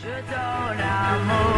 Je donne amour.